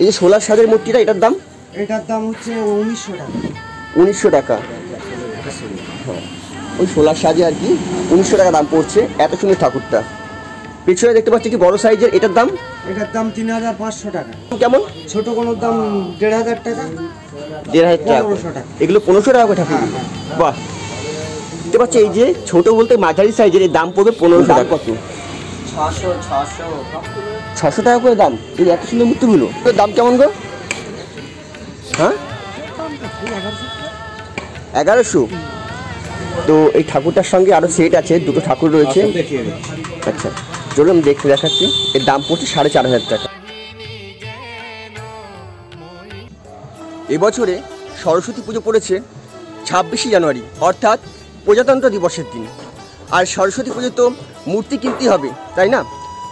এই যে সোলার সাজের মূর্তিটা এটার দাম? এটার দাম হচ্ছে উনিশশো টাকা। উনিশশো টাকা। হ্যাঁ ওই সোলার সাজে আর কি উনিশশো টাকা দাম পড়ছে এত সুন্দর ঠাকুরটা। পেছনে দেখতে পাচ্ছি কি বড় সাইজের এটার দাম? এটার দাম তিন হাজার পাঁচশো টাকা। কেমন? ছোট কোনোর দাম দেড় হাজার টাকা। দেড় হাজার টাকা করে। 1500 টাকা। এগুলো পনেরোশো টাকা করে ঠাকুর। বাহ। দেখতে পাচ্ছি এই যে ছোট বলতে মাঝারি সাইজের এই দাম পড়বে পনেরোশো টাকা। কত? ছশো ছশো। ছশো টাকা করে দাম? এই এত সুন্দর মূর্তিগুলো। দাম কেমন গো? হ্যাঁ? এগারোশো। তো এই ঠাকুরটার সঙ্গে আরও সেট আছে দুটো ঠাকুর রয়েছে। আচ্ছা চলুন আমি দেখতে দেখাচ্ছি। এর দাম পড়ছে সাড়ে চার হাজার টাকা। এবছরে সরস্বতী পুজো পড়েছে ছাব্বিশে জানুয়ারি অর্থাৎ প্রজাতন্ত্র দিবসের দিন। আর সরস্বতী পুজো তো মূর্তি কিনতেই হবে, তাই না?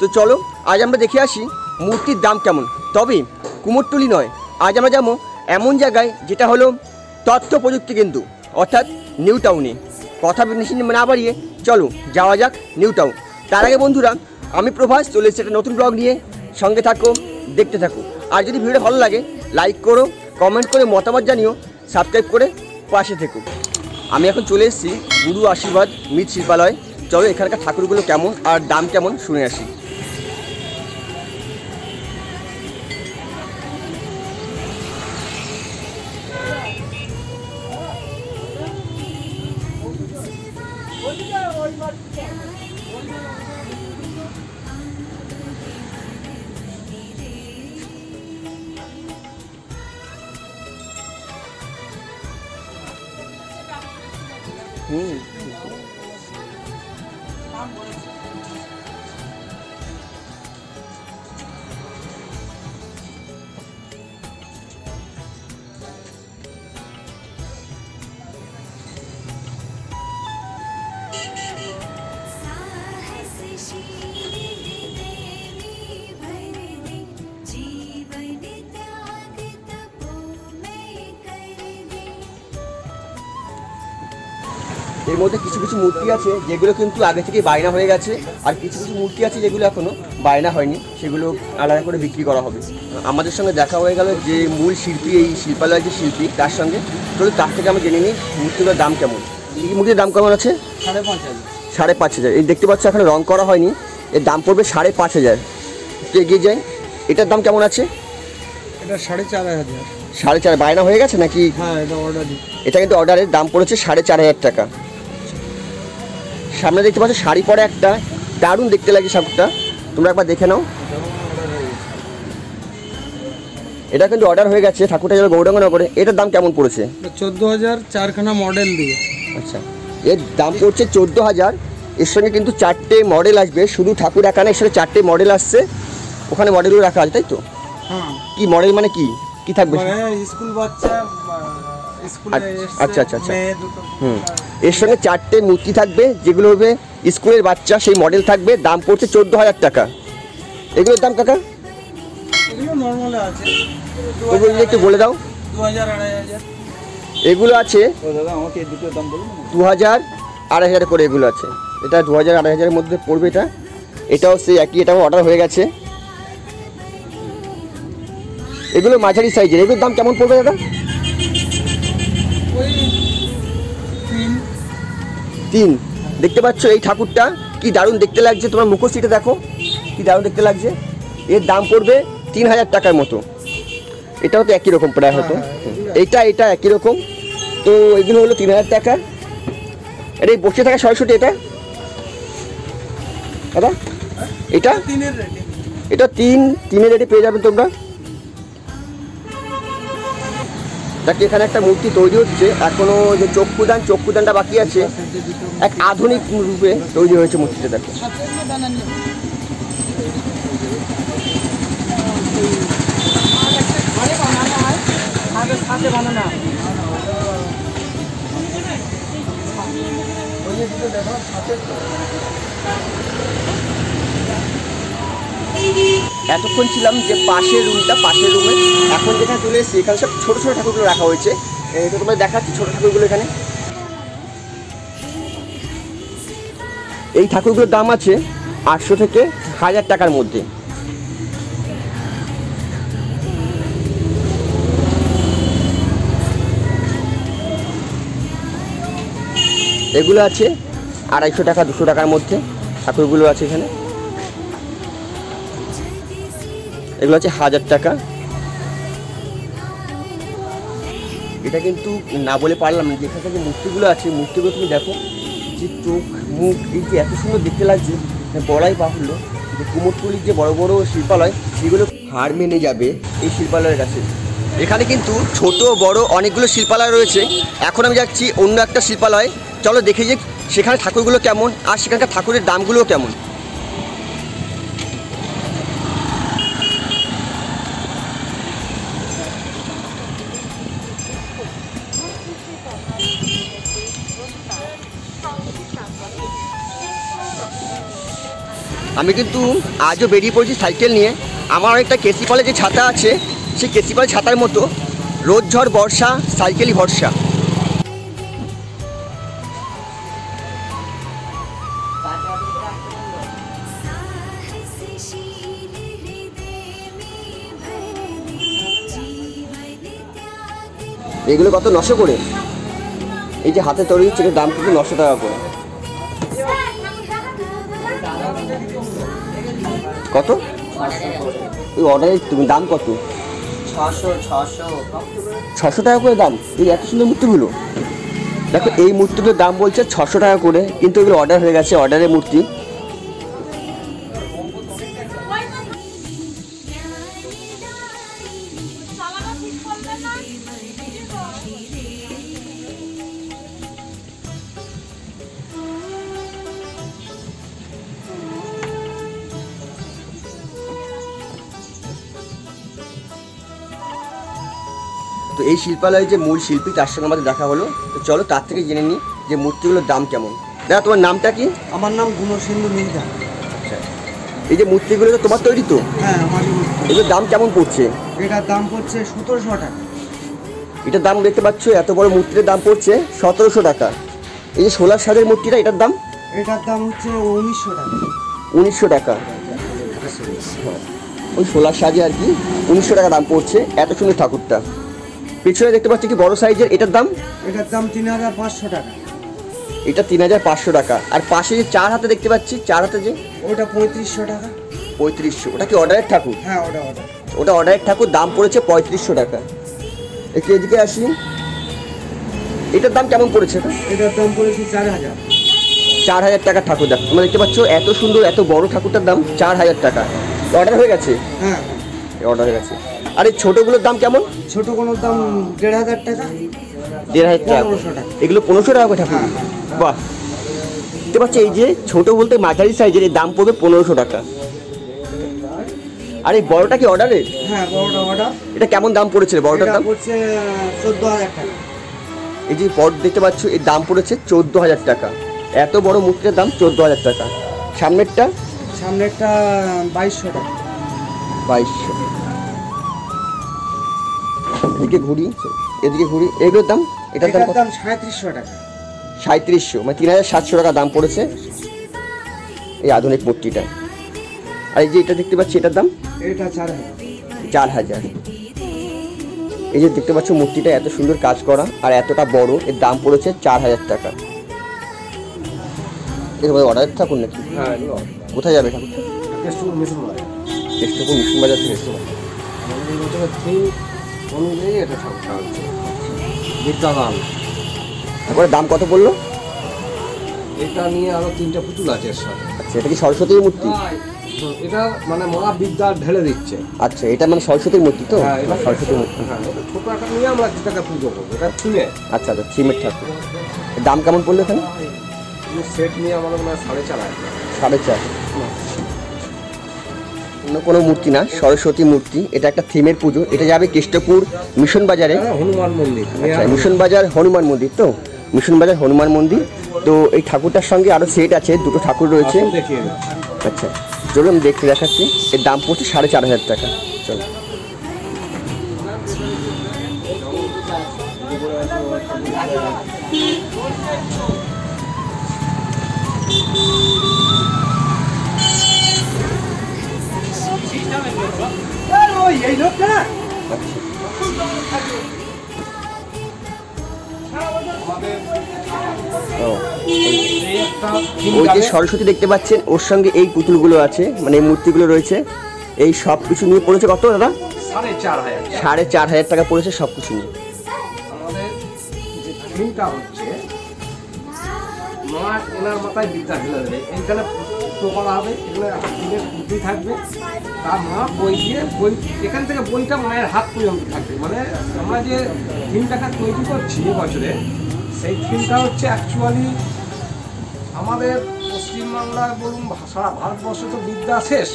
তো চলো, আজ আমরা দেখে আসি মূর্তির দাম কেমন। তবে কুমোরটুলি নয়, আজ আমরা যাব এমন জায়গায় যেটা হলো তথ্য প্রযুক্তি কেন্দ্র, অর্থাৎ নিউ টাউনে। কথা না বাড়িয়ে চলো, যাওয়া যাক নিউ টাউন। তার আগে বন্ধুরা, আমি প্রভাস, চলে এসেছি একটা নতুন ব্লগ নিয়ে। সঙ্গে থাকো, দেখতে থাকো। আর যদি ভিডিও ভালো লাগে লাইক করো কমেন্ট করে মতামত জানিও সাবস্ক্রাইব করে পাশে থেকো। আমি এখন চলে এসেছি গুরু আশীর্বাদ মৃৎ শিল্পালয় চলো এখানকার ঠাকুরগুলো কেমন আর দাম কেমন শুনে আসি। হুম এর মধ্যে কিছু কিছু মূর্তি আছে যেগুলো কিন্তু আগে থেকে বায়না হয়ে গেছে আর কিছু কিছু মূর্তি আছে যেগুলো এখনও বায়না হয়নি সেগুলো আলাদা করে বিক্রি করা হবে। আমাদের সঙ্গে দেখা হয়ে গেল যে মূল শিল্পী এই শিল্পালয়ের যে শিল্পী তার সঙ্গে। চলো তার থেকে আমরা জেনে নিই মূর্তিগুলোর দাম কেমন। এই মূর্তির দাম কেমন আছে? সাড়ে পাঁচ হাজার। সাড়ে পাঁচ হাজার। এই দেখতে পাচ্ছ এখন রং করা হয়নি। এর দাম পড়বে সাড়ে পাঁচ হাজার। একটু এগিয়ে যাই। এটার দাম কেমন আছে? এটা সাড়ে চার হাজার। সাড়ে চার। বায়না হয়ে গেছে নাকি? হ্যাঁ এটা অর্ডার এটা কিন্তু অর্ডারের দাম পড়েছে সাড়ে চার হাজার টাকা। সামনে দেখতে পাচ্ছ শাড়ি পরে একটা দারুণ দেখতে লাগে ঠাকুরটা তোমরা একবার দেখে নাও। এটা কিন্তু অর্ডার হয়ে গেছে ঠাকুরটা যেন গৌরাঙ্গনগরে। এটার দাম কেমন পড়েছে? চোদ্দ হাজার চারখানা মডেল দিয়ে। আচ্ছা। এর দাম পড়ছে চোদ্দ হাজার এর সঙ্গে কিন্তু চারটে মডেল আসবে। শুধু ঠাকুর এখানে এর সঙ্গে চারটে মডেল আসছে। ওখানে মডেলগুলো রাখা আছে তাই তো? হ্যাঁ। কি মডেল মানে কি? কি থাকবে? মানে স্কুল বাচ্চা আচ্ছা, আচ্ছা, আচ্ছা, আচ্ছা। হুম। এর সঙ্গে চারটে মূর্তি থাকবে যেগুলো হবে স্কুলের বাচ্চা সেই মডেল থাকবে দাম পড়ছে চোদ্দ হাজার টাকা। এগুলোর দাম কাকা? এগুলো একটু বলে দাও। দু হাজার আড়াই হাজার। এগুলো আছে দাদা আমাকে দুটো দাম বলুন দু হাজার আড়াই হাজার করে এগুলো আছে। এটা দু হাজার আড়াই হাজারের মধ্যে পড়বে এটা। এটাও সেই একই এটাও অর্ডার হয়ে গেছে। এগুলো মাঝারি সাইজের এগুলোর দাম কেমন পড়বে দাদা? তিন দেখতে পাচ্ছ এই ঠাকুরটা? কি দারুণ দেখতে লাগছে। তোমার মুখশ্রীটা দেখো। কি দারুণ দেখতে লাগছে। এর দাম পড়বে তিন হাজার টাকার মতো। এটাও তো একই রকম প্রায় হতো এইটা এটা একই রকম। তো এগুলো হলো তিন হাজার টাকা। আর এই বসে থাকা সরস্বতী এটা? দাদা এটা? এটা তিন তিনের রেটে পেয়ে যাবে তোমরা। দেখি, এখানে একটা মূর্তি তৈরি হচ্ছে। এখনও যে চক্ষুদান, চক্ষুদানটা বাকি আছে, এক আধুনিক রূপে তৈরি হয়েছে মূর্তিটা, দেখো। এতক্ষণ ছিলাম যে পাশের রুমটা পাশের রুমে এখন যেখানে চলে এসেছি, এখানে সব ছোটো ছোটো ঠাকুরগুলো রাখা হয়েছে। এটা তোমাদের দেখাচ্ছি ছোটো ঠাকুরগুলো এখানে। এই ঠাকুরগুলোর দাম আছে আটশো থেকে হাজার টাকার মধ্যে। এগুলো আছে আড়াইশো টাকা, দুশো টাকার মধ্যে ঠাকুরগুলো আছে এখানে। এগুলো হচ্ছে হাজার টাকা। এটা কিন্তু না বলে পারলাম না, যেখানে যে মূর্তিগুলো আছে, মূর্তিগুলো তুমি দেখো, যে চোখ, মুখ, এই যে এত সুন্দর দেখতে লাগছে মানে বড়াই বাহুল্য, যে কুমোরটুলির যে বড় বড় শিল্পালয়, সেগুলো হার মেনে যাবে এই শিল্পালয়ের কাছে। এখানে কিন্তু ছোট, বড় অনেকগুলো শিল্পালয় রয়েছে। এখন আমি যাচ্ছি অন্য একটা শিল্পালয়। চলো দেখে যে সেখানে ঠাকুরগুলো কেমন, আর সেখানকার ঠাকুরের দামগুলোও কেমন। আমি কিন্তু আজও বেরিয়ে পড়েছি সাইকেল নিয়ে। আমার অনেকটা কেসিপালে যে ছাতা আছে, সেই কেসিপাল ছাতার মতো রোদ, ঝড়, বর্ষা, সাইকেলই ভরসা। এগুলো কত নশো করে? এই যে হাতে তৈরি হচ্ছে দাম কিন্তু নশো টাকা করে। কত? ওই অর্ডারের তুমি দাম কত? ছশো ছশো। ছশো টাকা করে দাম? এই এত সুন্দর মূর্তিগুলো। দেখো এই মূর্তিগুলোর দাম বলছে ছশো টাকা করে কিন্তু এগুলো অর্ডার হয়ে গেছে অর্ডারের মূর্তি। এই শিল্পালয়ের যে মূল শিল্পী তার সঙ্গে আমাদের দেখা হলো। তো চলো তার থেকে জেনে নিই যে মূর্তিগুলোর দাম কেমন। দাদা তোমার নামটা কি? আমার নাম গুণসিন্ধু মির্জা। এই যে মূর্তিগুলো তো তোমার তৈরি তো? হ্যাঁ আমার এগুলোর দাম কেমন পড়ছে? এটার দাম পড়ছে সতেরোশো টাকা। এটার দাম দেখতে পাচ্ছ এত বড় মূর্তির দাম পড়ছে সতেরোশো টাকা। এই যে সোলার সাজের মূর্তিটা এটার দাম? এটার দাম হচ্ছে উনিশশো টাকা। উনিশশো টাকা। ওই সোলার সাজে আর কি উনিশশো টাকা দাম পড়ছে এত সুন্দর ঠাকুরটা। পিছনে দেখতে পাচ্ছি কি বড় সাইজের? এটার দাম? এটার দাম তিন হাজার পাঁচশো টাকা। এটা তিন হাজার পাঁচশো টাকা। আর পাশে যে চার হাতে দেখতে পাচ্ছি চার হাতে যে? ওটা পঁয়ত্রিশশো টাকা। পঁয়ত্রিশশো। ওটা কি অর্ডারের ঠাকুর? হ্যাঁ ওটা ওটা ওটা অর্ডারের ঠাকুর দাম পড়েছে পঁয়ত্রিশশো টাকা। একটু এদিকে আসি। এটার দাম কেমন পড়েছে? এটা? এটার দাম পড়েছে চার হাজার। চার হাজার টাকার ঠাকুর দাম তোমরা দেখতে পাচ্ছ এত সুন্দর এত বড় ঠাকুরটার দাম চার হাজার টাকা। অর্ডার হয়ে গেছে? হ্যাঁ। অর্ডার হয়ে গেছে। আর এই ছোটোগুলোর দাম কেমন? ছোট কোনোর দাম দেড় হাজার টাকা। দেড় হাজার টাকা। টাকা। এগুলো পনেরোশো টাকা করে ঠাকুর। হ্যাঁ, বাহ। দেখতে পাচ্ছ এই যে ছোট বলতে মাঝারি সাইজের এই দাম পড়বে পনেরোশো টাকা। আর এই বড়টা কি অর্ডারের হ্যাঁ বড়টা অর্ডার এটা কেমন দাম পড়েছে বড়টার দাম? পড়ছে চোদ্দ হাজার টাকা। এই যে পট দেখতে পাচ্ছ এর দাম পড়েছে চোদ্দ হাজার টাকা। এত বড় মূর্তির দাম চোদ্দ হাজার টাকা। সামনেরটা? সামনেরটা বাইশশো টাকা। বাইশশো। এদিকে ঘুরি এদিকে ঘুরি। এগুলোর দাম? এটার দাম দাম সাঁত্রিশশো টাকা। সাঁত্রিশশো মানে তিন হাজার সাতশো টাকা দাম পড়েছে এই আধুনিক মূর্তিটা। আর এই যে এটা দেখতে পাচ্ছি এটার দাম? এটা চার হাজার। চার হাজার। এই যে দেখতে পাচ্ছ মূর্তিটা এত সুন্দর কাজ করা আর এতটা বড় এর দাম পড়েছে চার হাজার টাকা। এরকম অর্ডার থাকুন নাকি? হ্যাঁ কোথায় যাবে ঠাকুরটা? কেষ্টপুর মিশন বাজার। থেকে। অনুযায়ী এটা ঠাকুরটা হচ্ছে বিদ্যাদান তারপরে দাম কত পড়ল? এটা নিয়ে আরও তিনটা পুতুল আছে এর সাথে। আচ্ছা এটা কি সরস্বতীর মূর্তি? এটা মানে মা বিদ্যা ঢেলে দিচ্ছে। আচ্ছা এটা মানে সরস্বতীর মূর্তি তো? হ্যাঁ এটা সরস্বতীর মূর্তি। হ্যাঁ ছোট একটা নিয়ে আমরা যেটাকে পুজো করব এটা থিমে আচ্ছা আচ্ছা থিমের ঠাকুর। দাম কেমন পড়ল এখানে? সেট নিয়ে আমাদের মনে সাড়ে চার সাড়ে চার। অন্য কোনো মূর্তি না সরস্বতী মূর্তি এটা একটা থিমের পুজো। এটা যাবে কৃষ্ণপুর মিশন বাজারে। হনুমান মন্দির। আচ্ছা মিশন বাজার হনুমান মন্দির তো? মিশন বাজার হনুমান মন্দির। তো এই ঠাকুরটার সঙ্গে আরও সেট আছে দুটো ঠাকুর রয়েছে। আচ্ছা চলুন আমি দেখতে দেখাচ্ছি। এর দাম পড়ছে সাড়ে চার হাজার টাকা। চলো Thank you. এই ওই যে সরস্বতী দেখতে পাচ্ছেন, ওর সঙ্গে এই পুতুলগুলো আছে মানে এই মূর্তিগুলো রয়েছে। এই সব কিছু নিয়ে পড়েছে কত, দাদা? সাড়ে চার হাজার টাকা পড়েছে সব কিছু নিয়ে। মাথায় বিদ্যা ফেলে দেবে। এখানে হবে এগুলো থাকবে। তার মা বই দিয়ে বই এখান থেকে বইটা মায়ের হাত পর্যন্ত থাকবে। মানে আমরা যে থিমটাকে তৈরি করছি বছরে সেই থিমটা হচ্ছে অ্যাকচুয়ালি আমাদের পশ্চিমবাংলায় বলুন সারা ভারতবর্ষে তো বিদ্যা শেষ।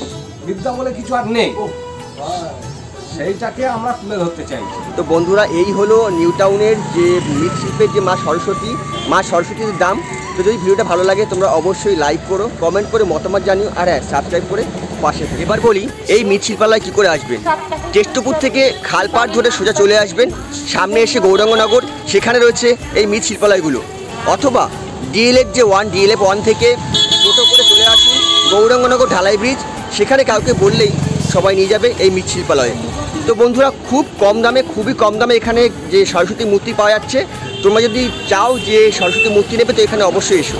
বিদ্যা বলে কিছু আর নেই। সেইটাকে আমরা তুলে ধরতে চাইছি। তো বন্ধুরা এই হলো নিউ টাউনের যে মৃৎশিল্পের যে মা সরস্বতী মা সরস্বতীর দাম। তো যদি ভিডিওটা ভালো লাগে তোমরা অবশ্যই লাইক করো কমেন্ট করে মতামত জানিও আর হ্যাঁ সাবস্ক্রাইব করে পাশে এবার বলি, এই মৃৎশিল্পালয় কী করে আসবেন? কেষ্টপুর থেকে খালপাড় ধরে সোজা চলে আসবেন। সামনে এসে গৌরাঙ্গনগর, সেখানে রয়েছে এই মৃৎশিল্পালয়গুলো অথবা ডিএলএফ যে ওয়ান ডিএলএফ ওয়ান থেকে টোটো করে চলে আসুন গৌরাঙ্গনগর ঢালাই ব্রিজ। সেখানে কাউকে বললেই সবাই নিয়ে যাবে এই মৃৎশিল্পালয়ে তো বন্ধুরা, খুব কম দামে, খুবই কম দামে এখানে যে সরস্বতী মূর্তি পাওয়া যাচ্ছে। তোমরা যদি চাও যে সরস্বতী মূর্তি নেবে, তো এখানে অবশ্যই এসো।